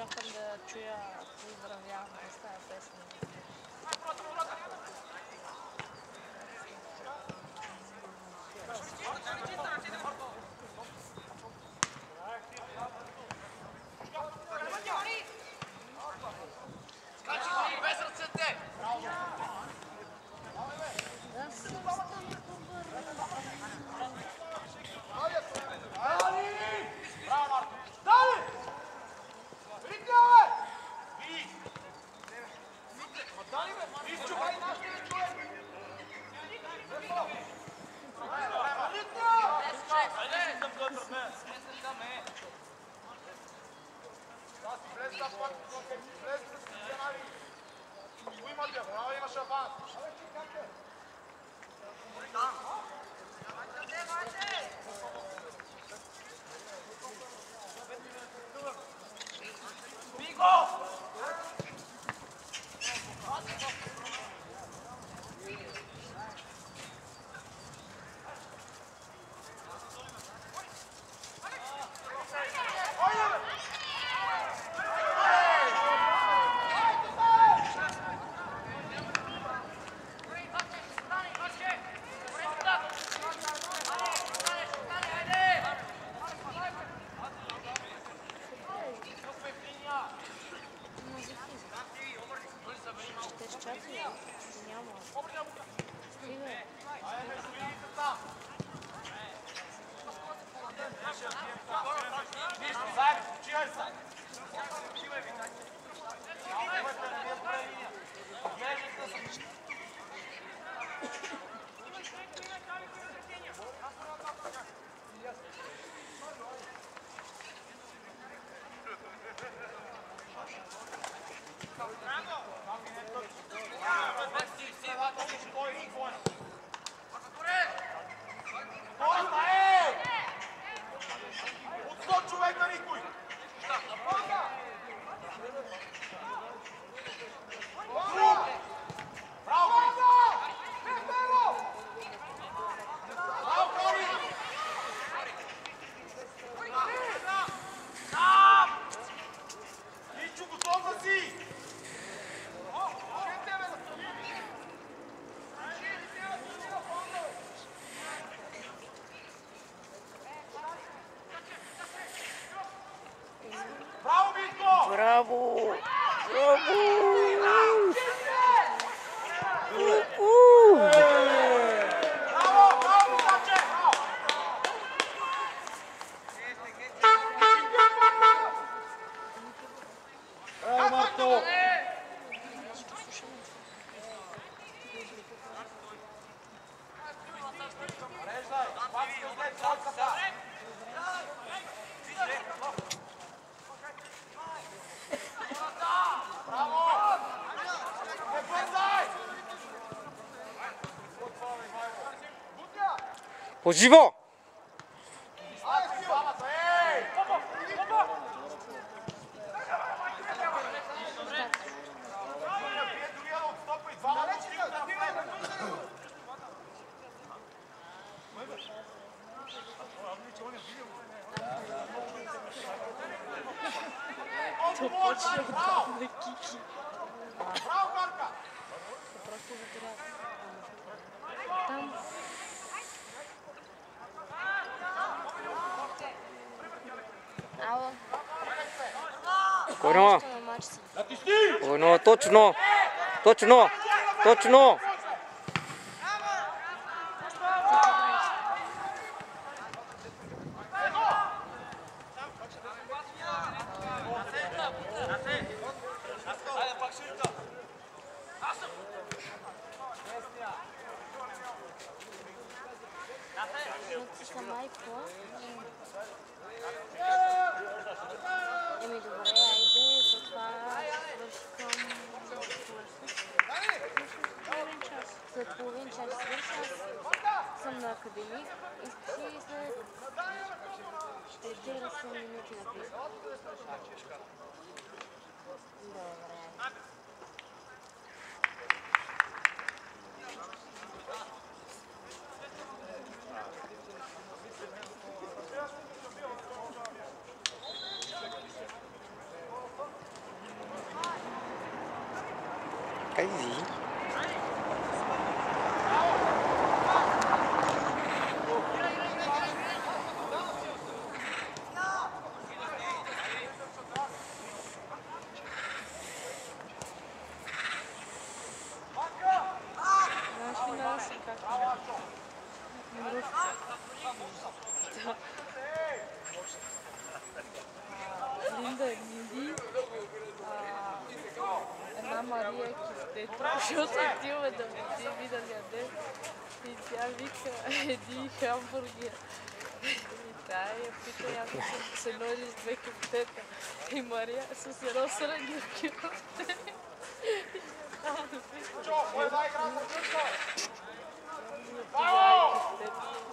чакам да чуя поздравяване с тази песен. Да Четири au givant To pociągamy kiki. Brawo, Tam Там Ало, Койно! още на матч съм. Койно, точно! Точно! Точно! 还是。Хамбургер. И тая я пита, я мисля с едно или с две кифтета. И Мария с едно средно кифте.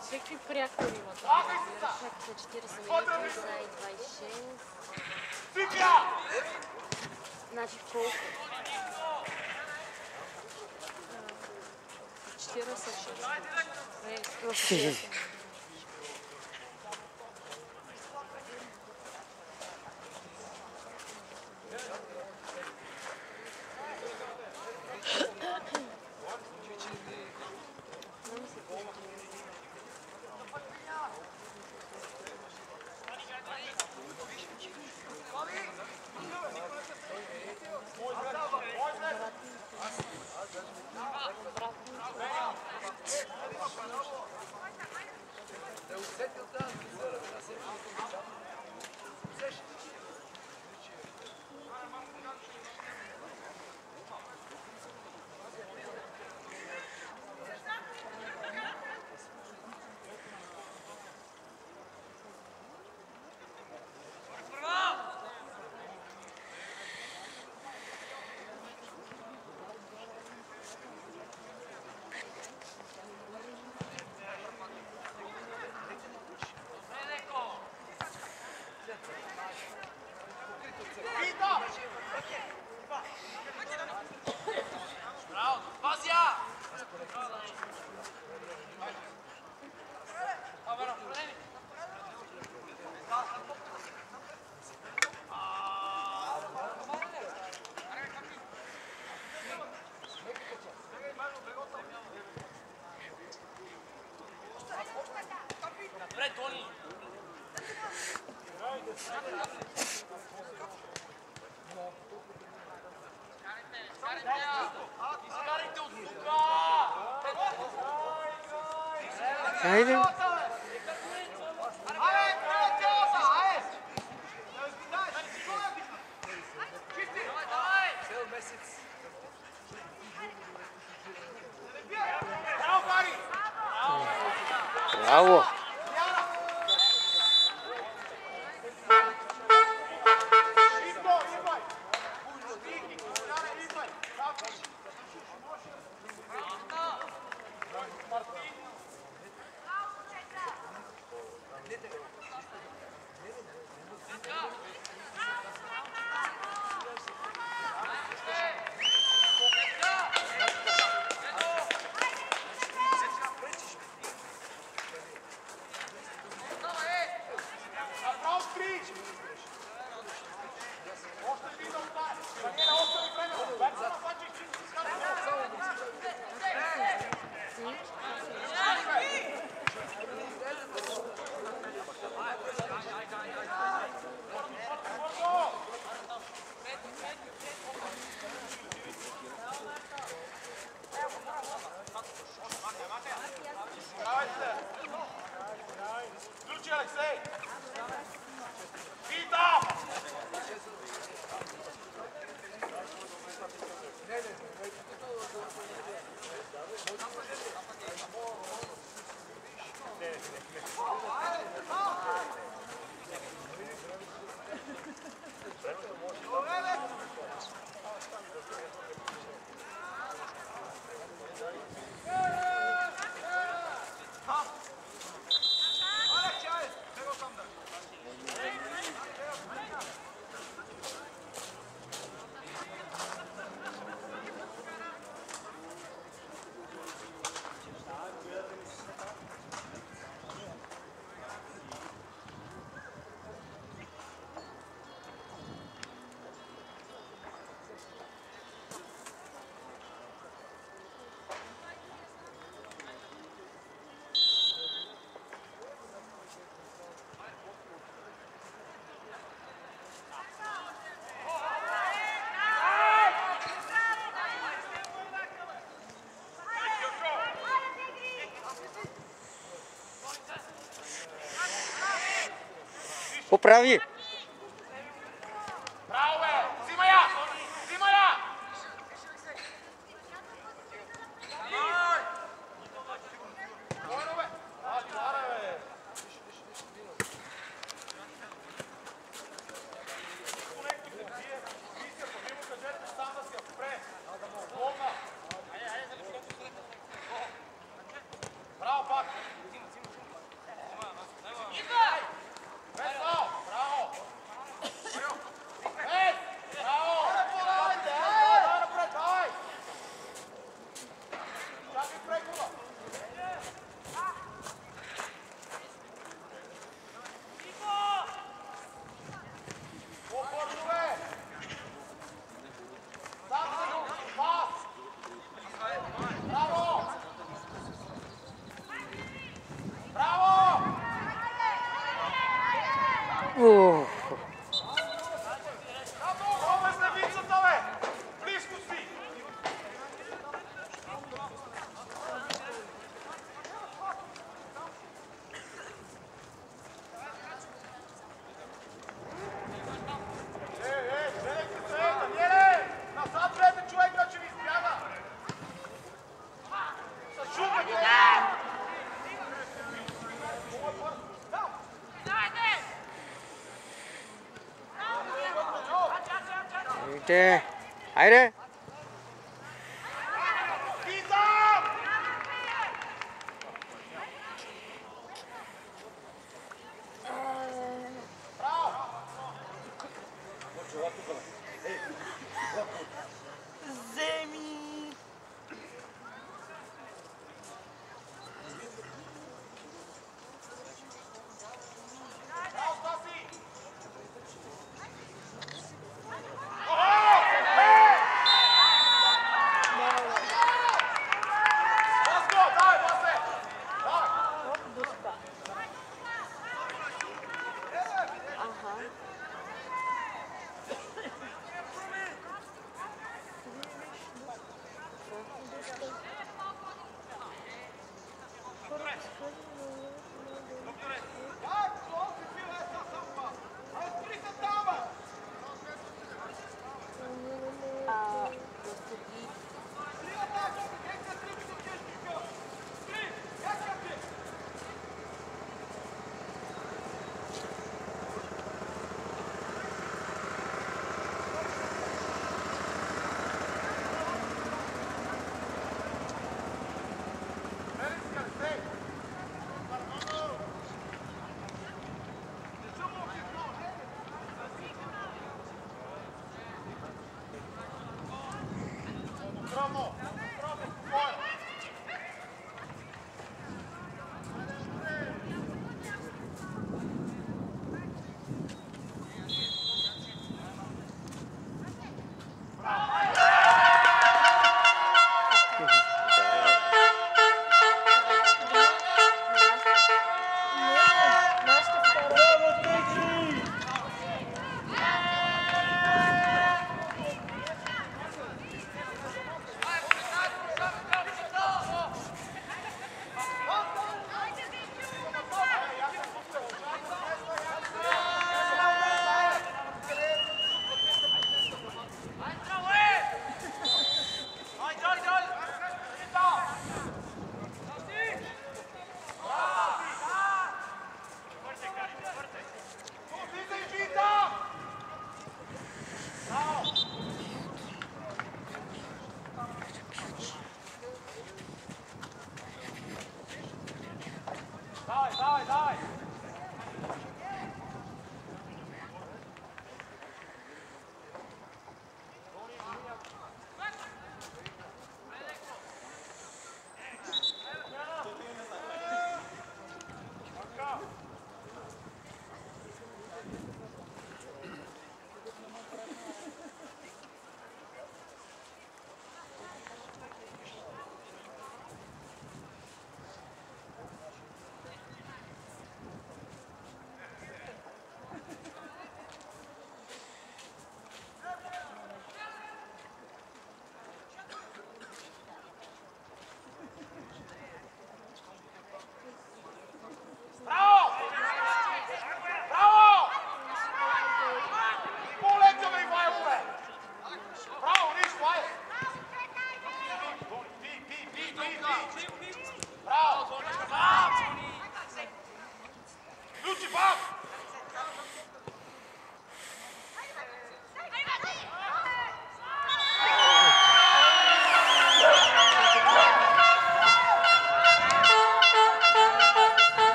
Всеки прякори има там. Чакайте 40 минути са и 26. Значи колко? Все. કઈ નહીં Поправи. टे आइरे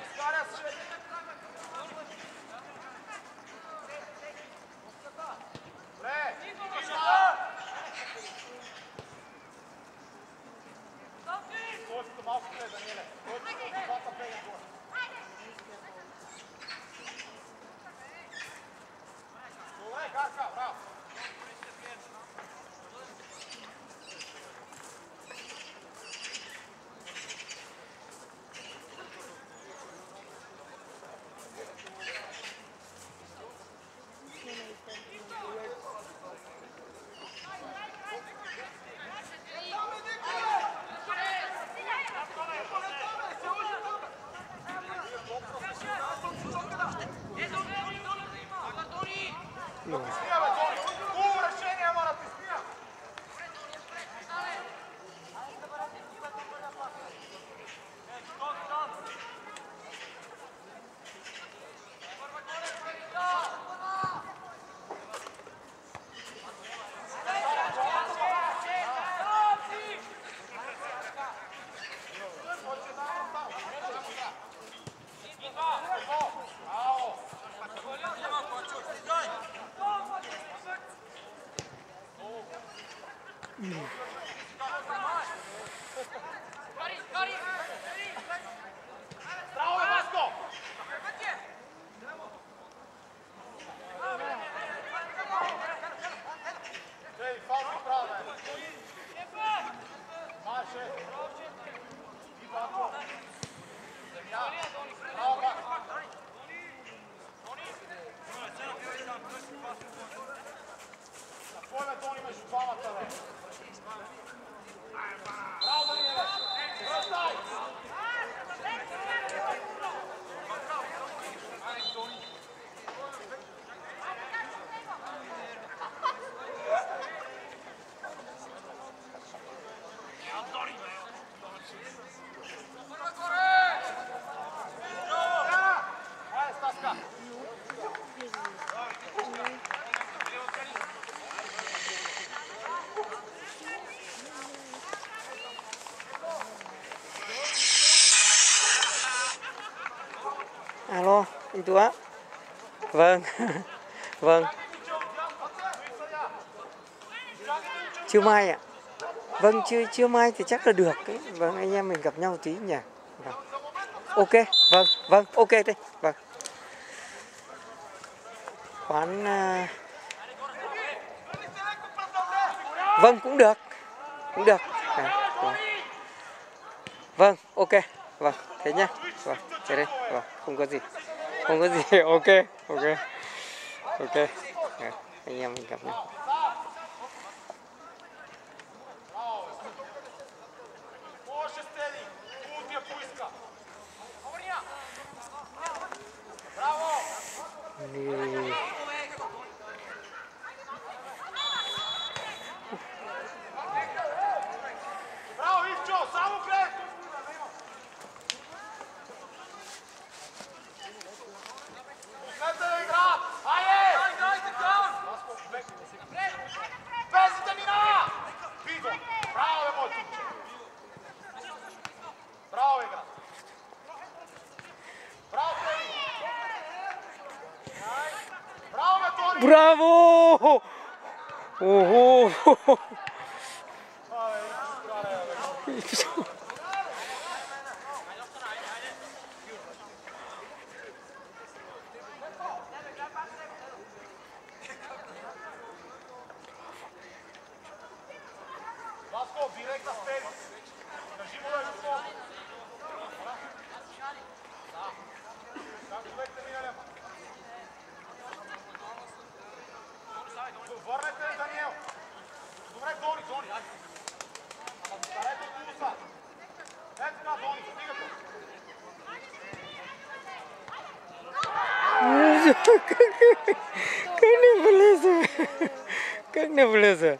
Os caras. molim još dva matale. Đi Túa vâng. Vâng. Chưa mai ạ. Vâng chưa chưa mai thì chắc là được ấy. vâng anh em mình gặp nhau tí nhỉ. Vâng. ok vâng vâng ok đây. Vâng. Quán à, vâng cũng được. Cũng được. À, vâng. vâng ok. Vâng thế nhá. Vâng thế đây. Vâng không có gì không có gì. Ok ok. Ok. À, anh em mình gặp nhau. Yeah. ¡Bravo! Как не влезе? Как не влезе?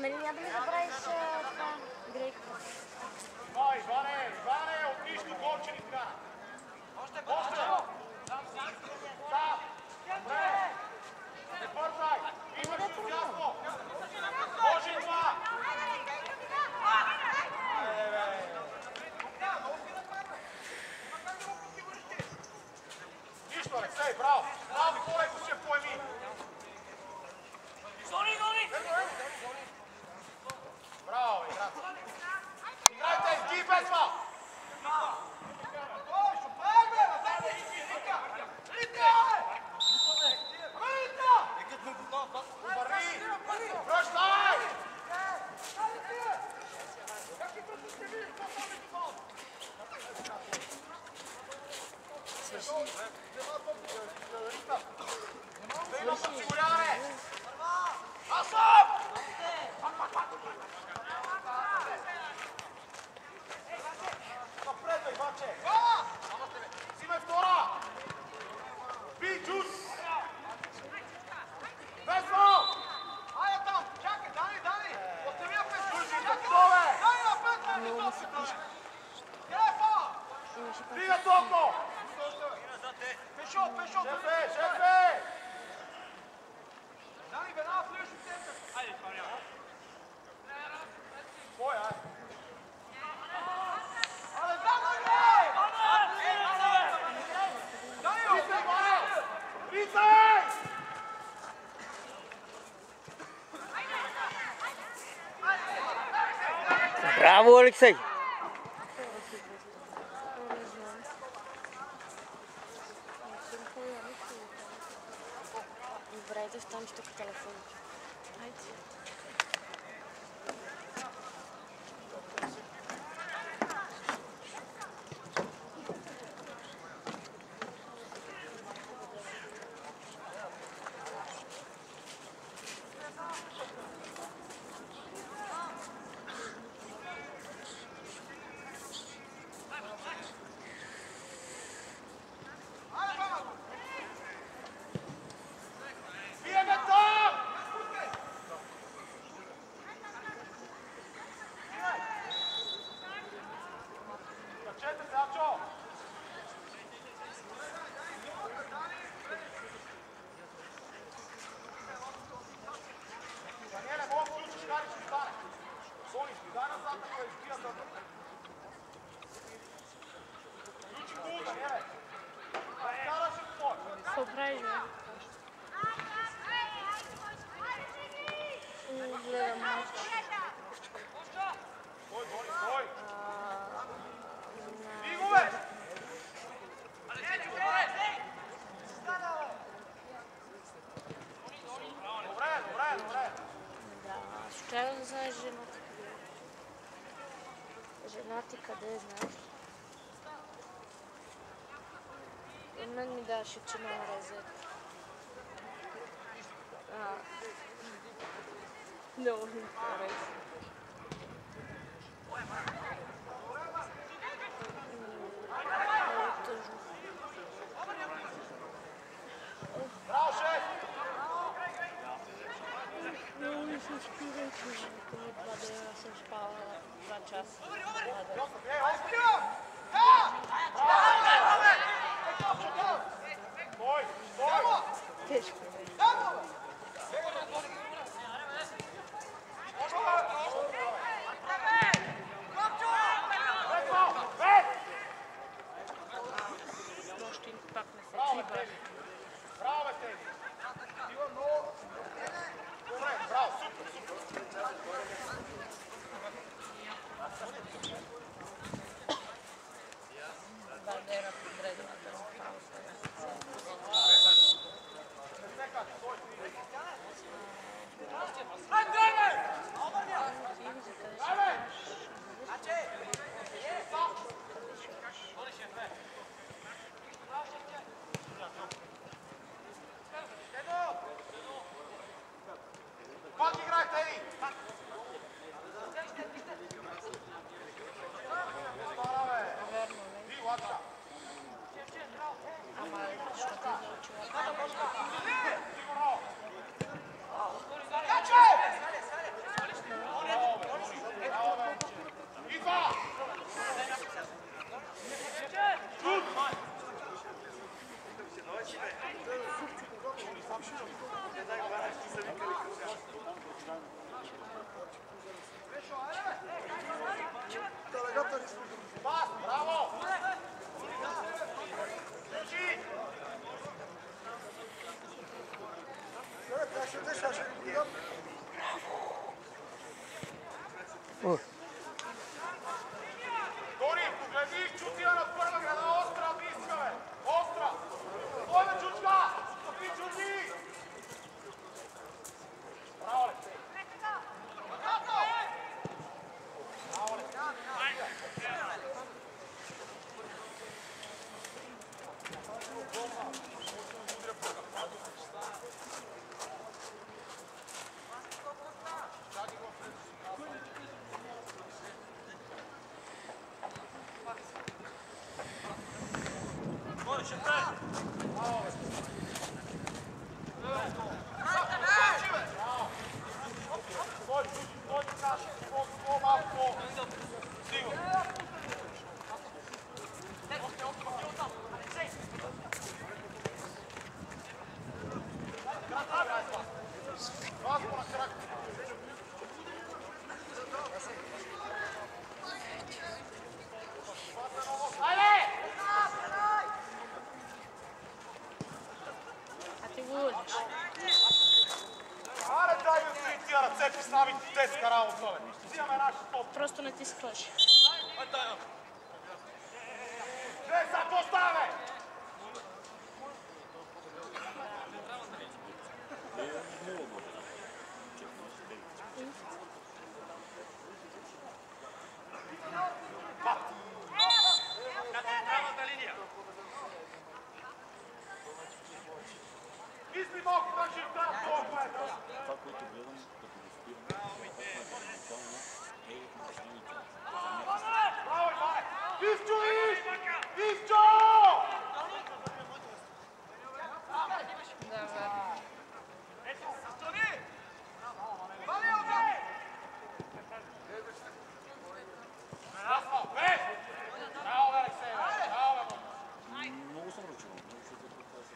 Нали няма да ми забравиш а, това, грейка? Ва, Иване, Иване, отлично, голче ни вкара. Още, още. Да. Добре. Не бързай. Имаш го тясно. Може и това. Нищо, Алексей, браво. Браво, по-леко ще поеми. Bravo, grazie. Igrate in difesa! Asap! Толкова! Пешо, пешо! Шефе, шефе! बोल सही Знати къде е, знаеш. И мен ми даваше, че мама разет. А, много ми хареса. čas.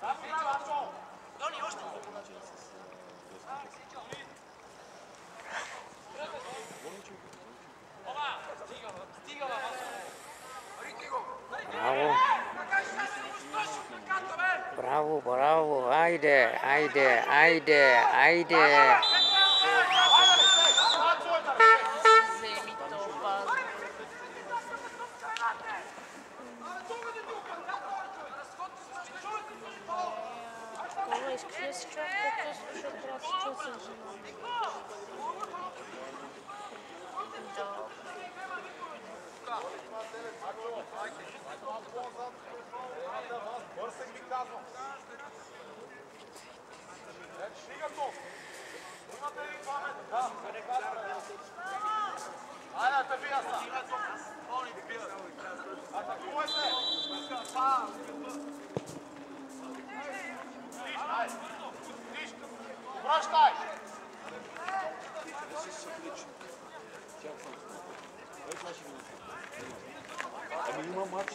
Bravo. Bravo, bravo. Ajde, ajde, ajde, ajde. Кога искаш да си чуя по-късно, защото трябва да си чуя с жена. Да. Бърсек ми казвам. Е, стига то. Имате ли два метра? Да, не казваме. Айде, те бия са. Атакувайте. Тиш, айде. Başlayın. Ama yuma maç.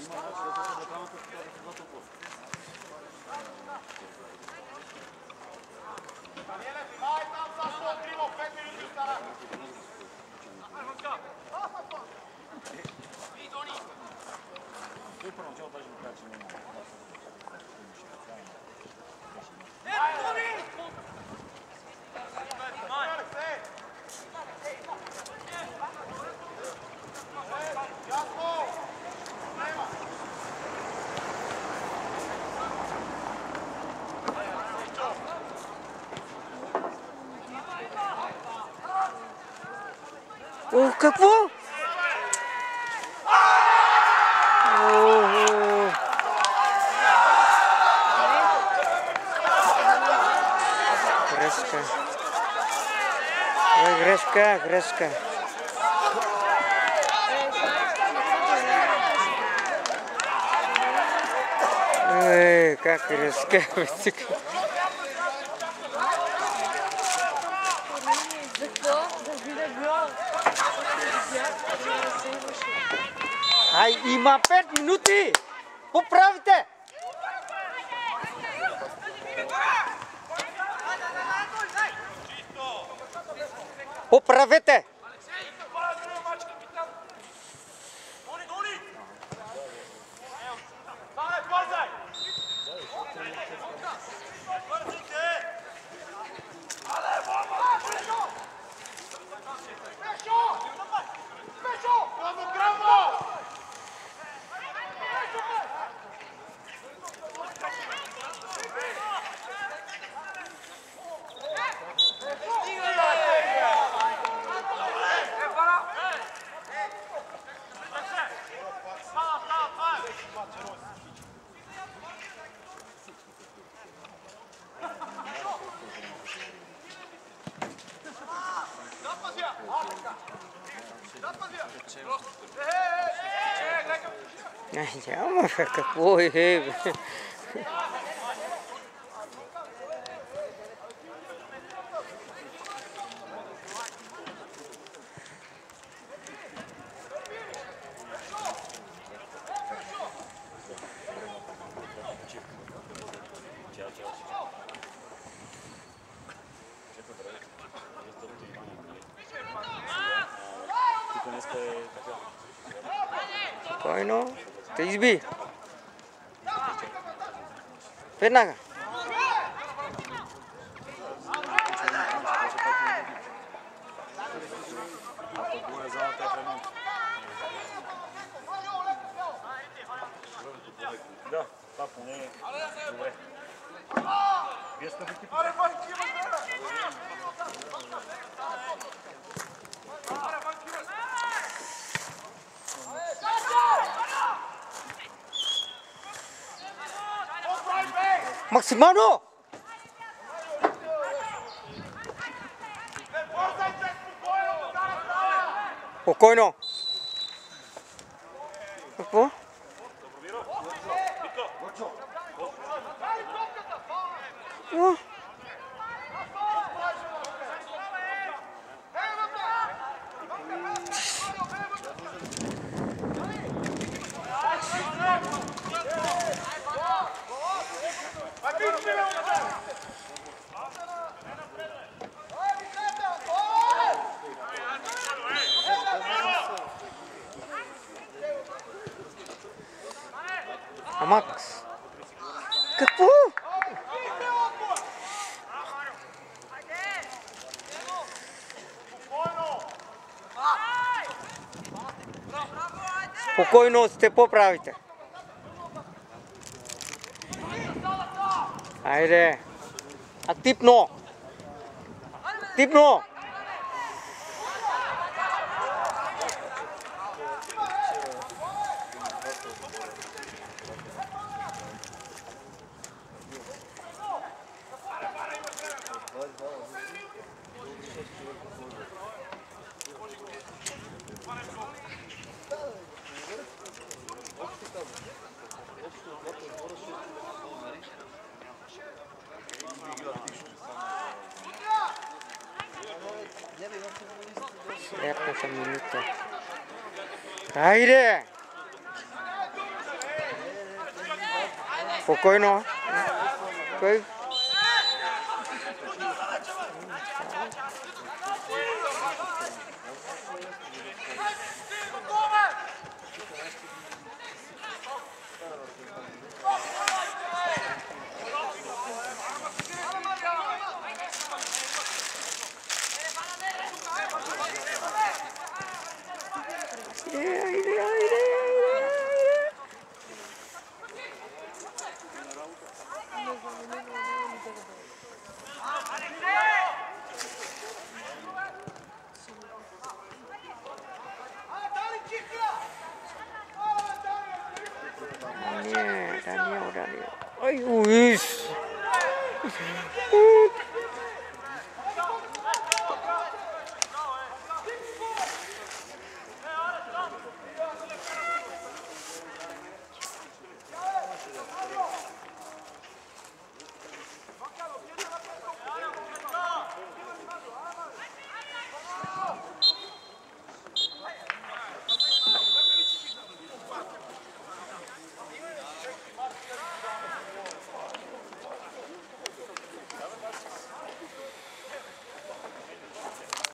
Yuma maç. Tamam. Topu. Какво? Грешка. Ой, грешка, грешка. Ой, как грешка вытекла. Ай, има 5 минути! Поправите! Поправете! Boy, hey. Why not? This. फिर ना Cono. Макс? Какво? Спокойно сте, поправите. Айде. Активно. Активно. Следната going on?